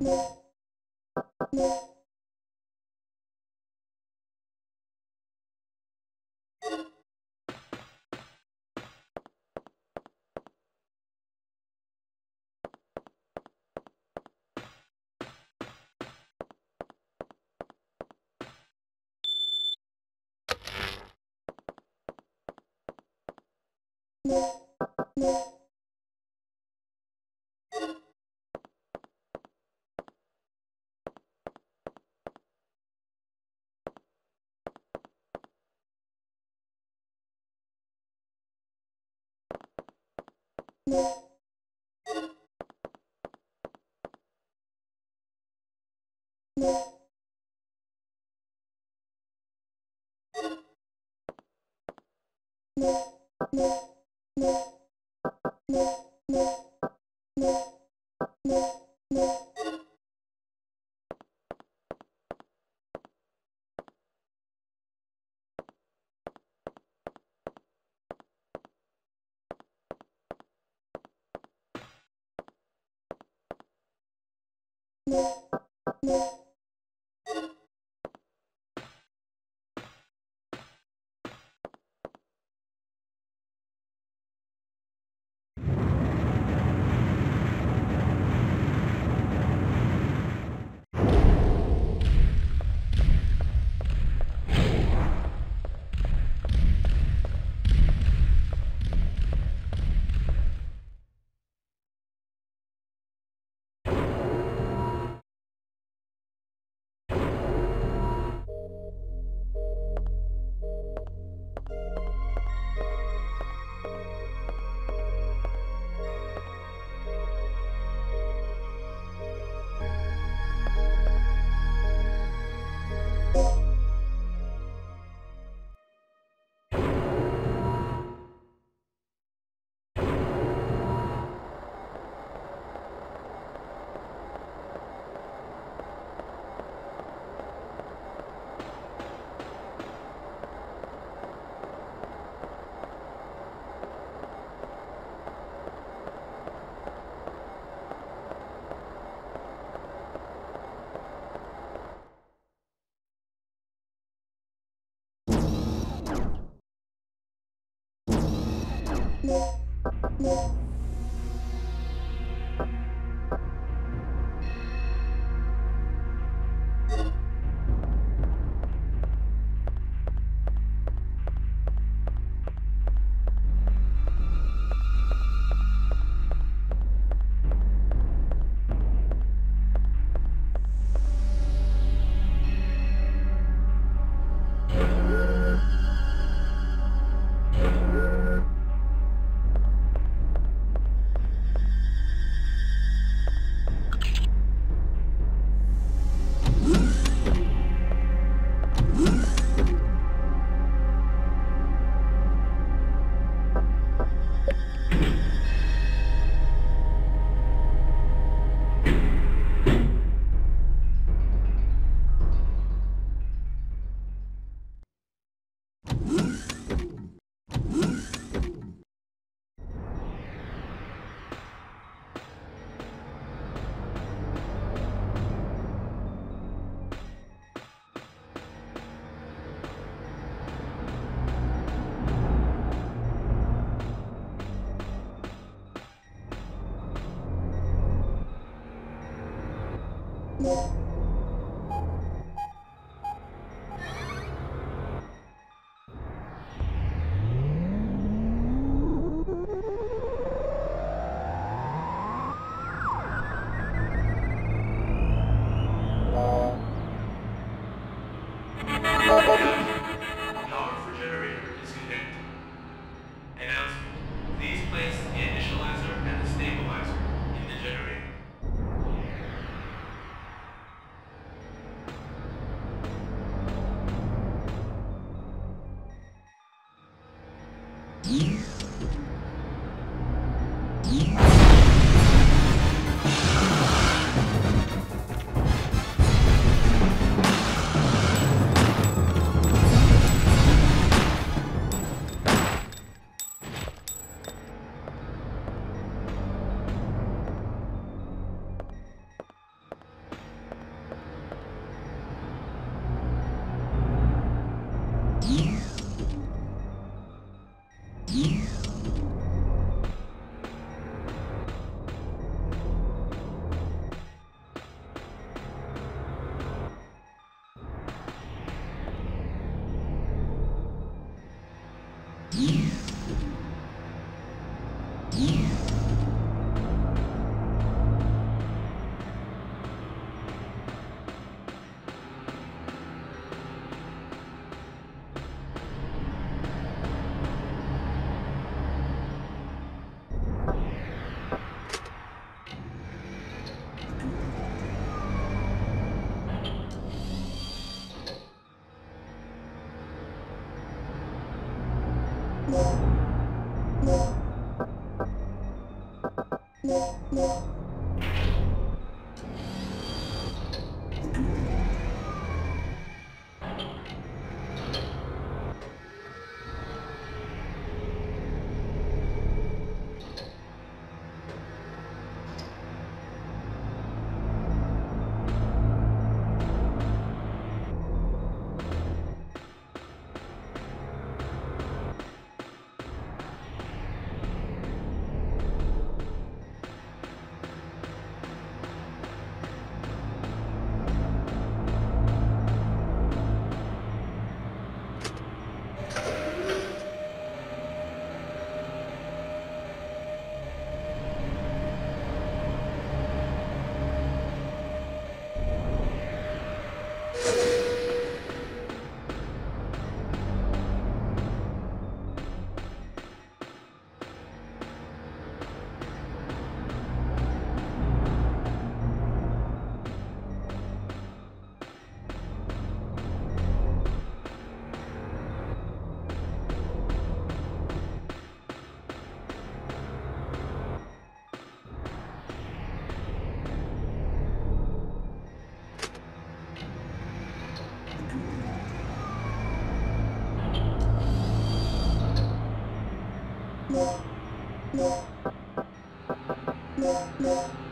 you Power Yeah. Yeah, yeah, yeah.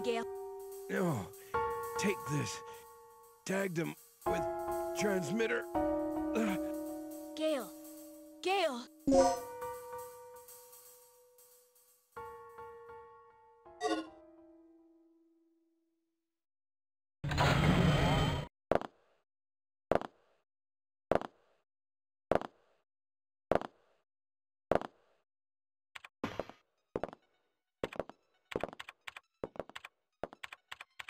Take it easy, Gail. No. Take this. Tagged him with transmitter. Gail. Gail!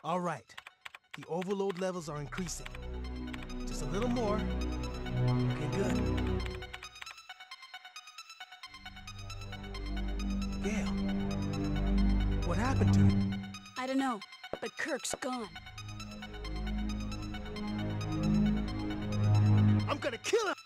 All right. The overload levels are increasing. Just a little more. Okay, good. Gail. What happened to him? I don't know, but Kirk's gone. I'm gonna kill him!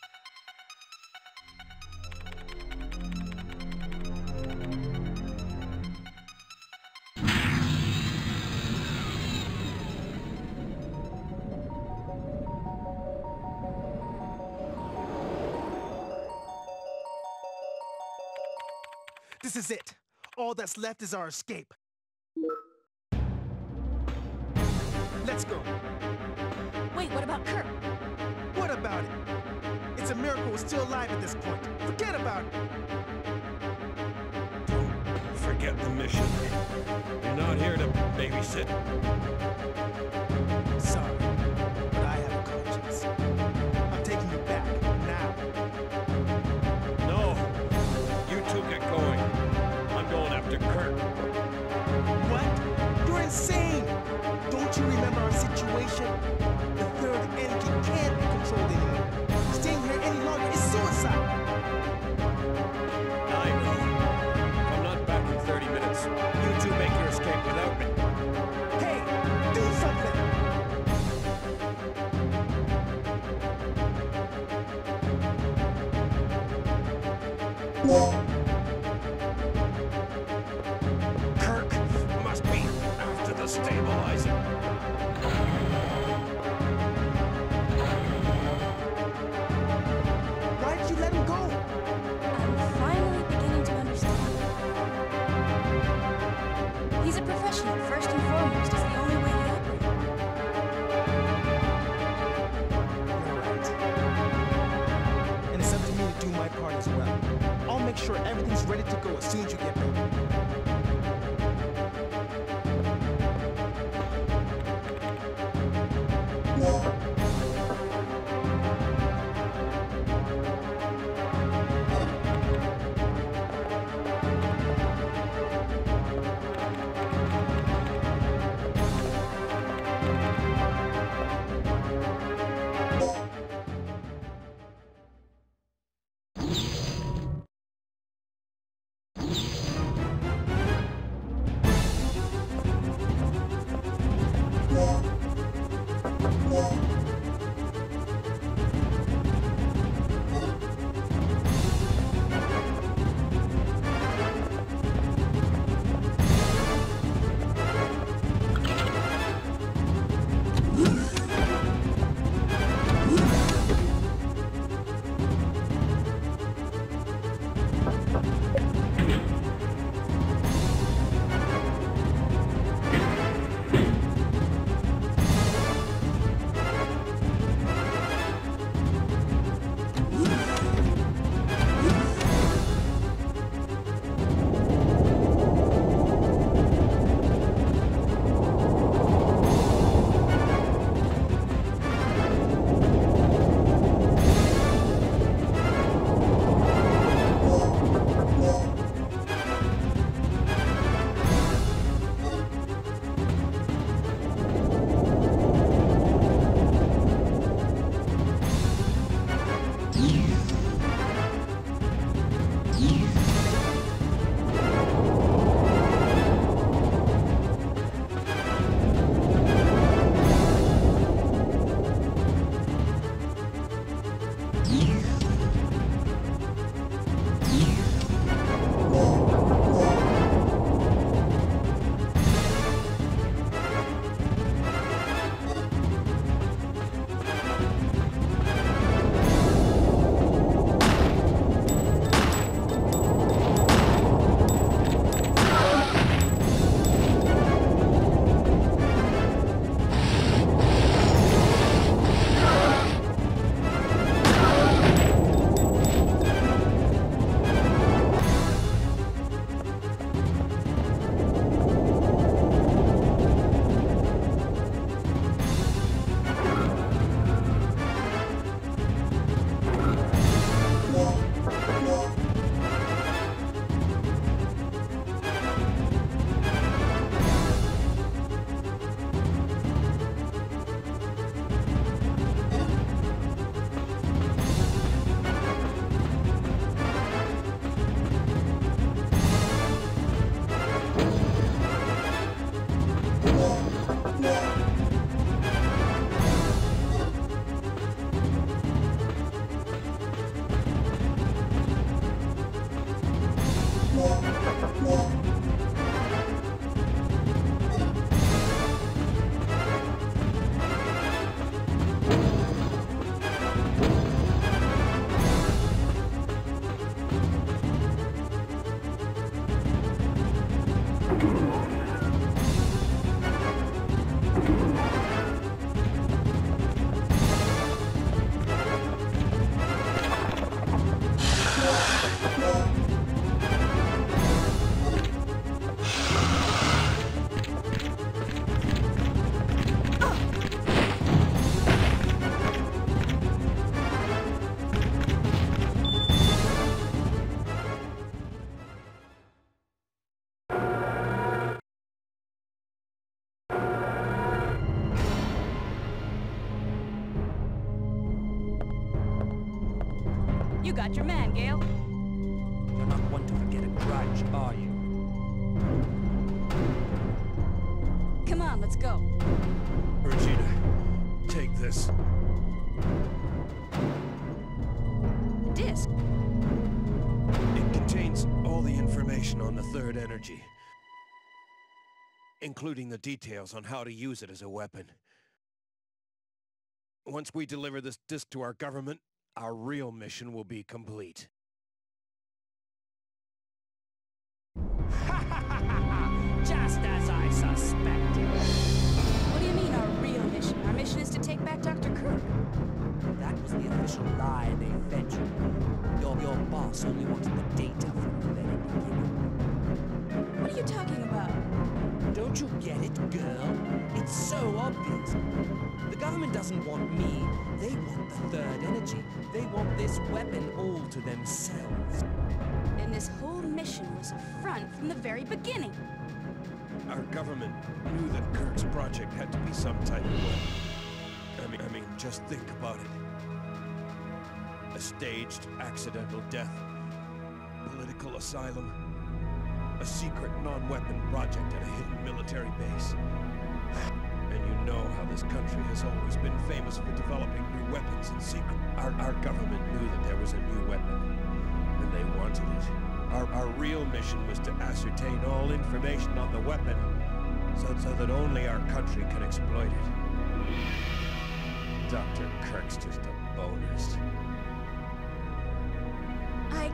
All that's left is our escape. Let's go. Wait, what about Kirk? What about it? It's a miracle we're still alive at this point. Forget about it. don't forget the mission. You're not here to babysit. After Kirk. What? You're insane! Don't you remember our situation? The third energy can't be controlled anymore. Staying here any longer is suicide. I know. I'm not back in 30 minutes, you two make your escape without me. You got your man, Gail. You're not one to forget a grudge, are you? Come on, let's go. Regina, take this. The disc. It contains all the information on the third energy, including the details on how to use it as a weapon. Once we deliver this disc to our government, our real mission will be complete. Just as I suspected. What do you mean, our real mission? Our mission is to take back Dr. Kirk. That was the official lie they fed you. Your, your boss only wanted the data from the very beginning. What are you talking about? Don't you get it, girl? It's so obvious. The government doesn't want me. They want the third energy. They want this weapon all to themselves. Then this whole mission was a front from the very beginning. Our government knew that Kirk's project had to be some type of weapon. I mean, I mean, just think about it. A staged, accidental death, political asylum, a secret non-weapon project at a hidden military base. And you know how this country has always been famous for developing new weapons in secret. Our, our government knew that there was a new weapon, and they wanted it. Our, our real mission was to ascertain all information on the weapon, so, so that only our country can exploit it. Dr. Kirk's just a bonus. I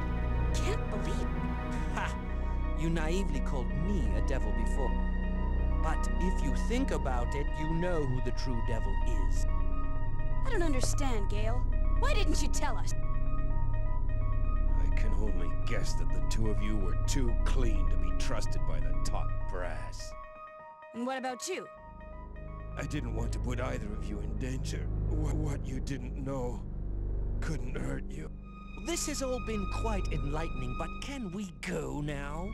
can't believe Ha! You naively called me a devil before. But if you think about it, you know who the true devil is. I don't understand, Gail. Why didn't you tell us? I can only guess that the two of you were too clean to be trusted by the top brass. And what about you? I didn't want to put either of you in danger. Wh- What you didn't know couldn't hurt you. This has all been quite enlightening, but can we go now?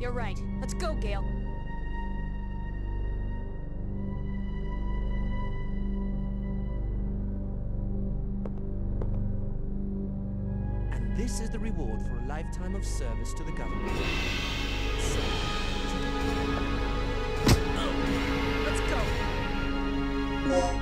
You're right. Let's go, Gail. This is the reward for a lifetime of service to the government. So, Let's go.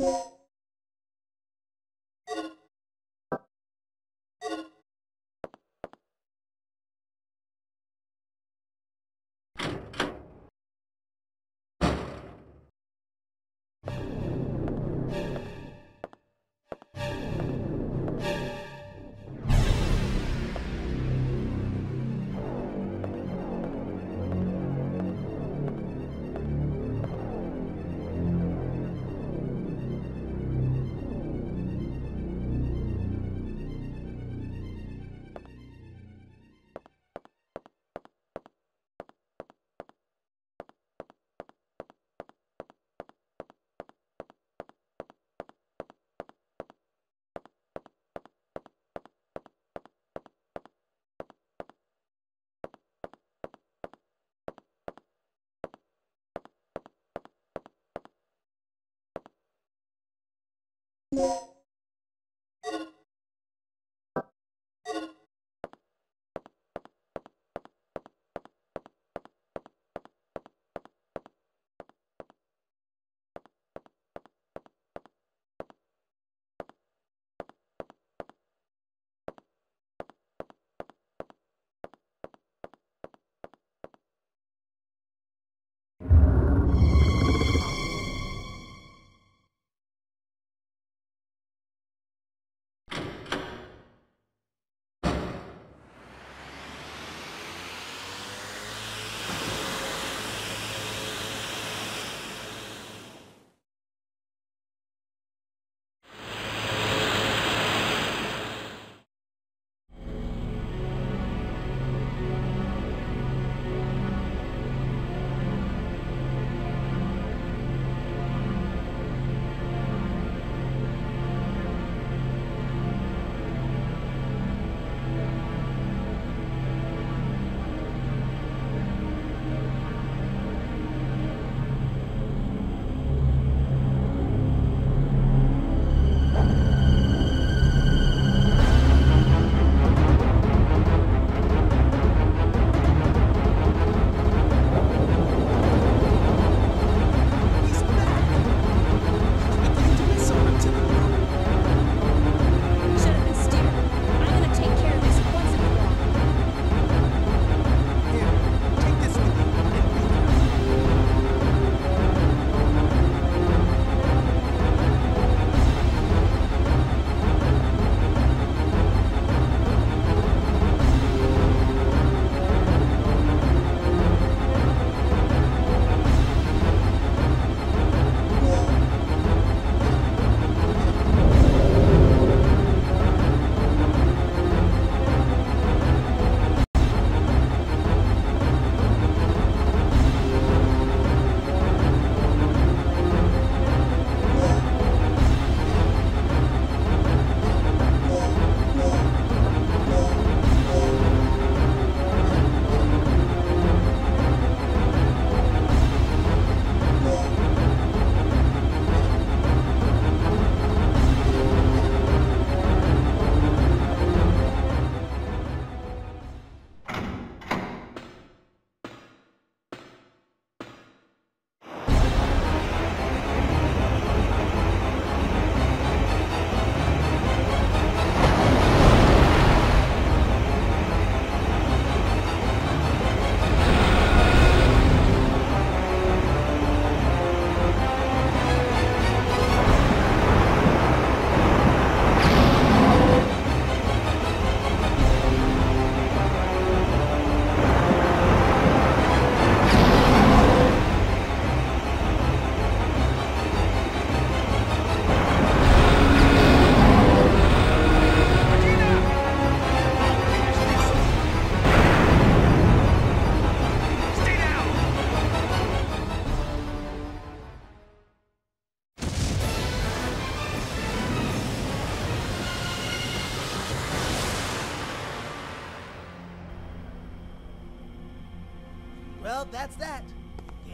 you He's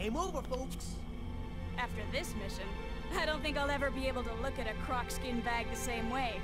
Game over, folks. After this mission, I don't think I'll ever be able to look at a croc skin bag the same way.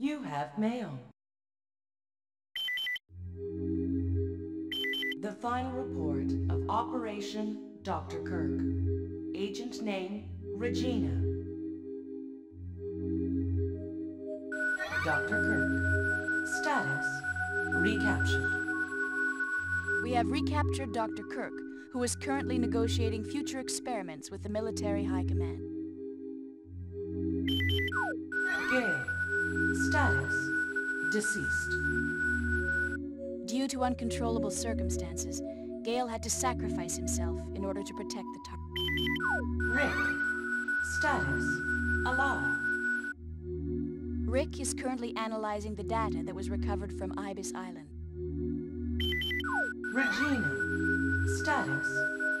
You have mail. The final report of Operation Dr. Kirk. Agent name, Regina. Dr. Kirk. Status, recaptured. We have recaptured Dr. Kirk, who is currently negotiating future experiments with the military high command. Deceased. Due to uncontrollable circumstances, Gail had to sacrifice himself in order to protect the tar- Rick. Status, alive. Rick is currently analyzing the data that was recovered from Ibis Island. Regina. Status,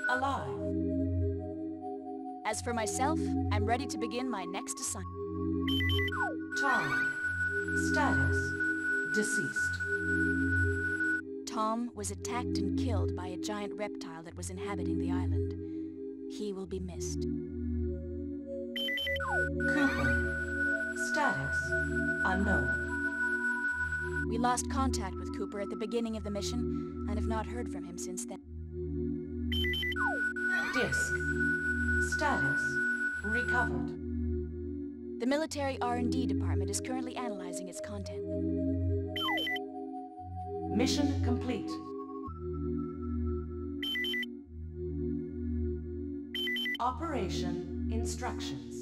alive. As for myself, I'm ready to begin my next assignment. Tom. Status, deceased. Tom was attacked and killed by a giant reptile that was inhabiting the island. He will be missed. Cooper. Status, unknown. We lost contact with Cooper at the beginning of the mission and have not heard from him since then. Disk. Status, recovered. The military R&D department is currently analyzing its content. Mission complete. Operation instructions.